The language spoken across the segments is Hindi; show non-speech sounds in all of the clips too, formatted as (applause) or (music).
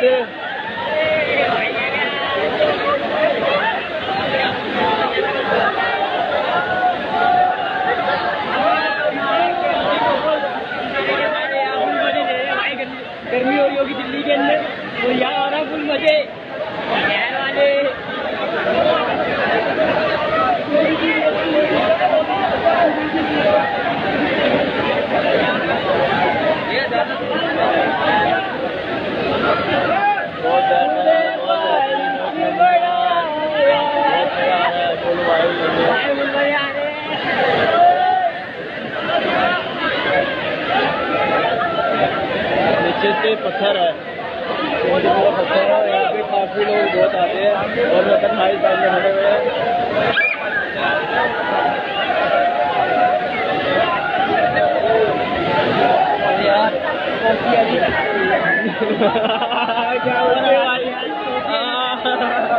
के गर्मी हो। रही होगी दिल्ली के अंदर तो यहाँ आ रहा फुल मज़े चेते पत्थर है पत्थर है। यहाँ पे काफ़ी लोग बहुत आते हैं और मतलब अठाईस साल में खड़े हुए हैं। क्या हुआ? यार (laughs) हाँ।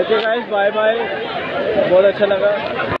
ओके गाइस बाय बाय बहुत अच्छा लगा।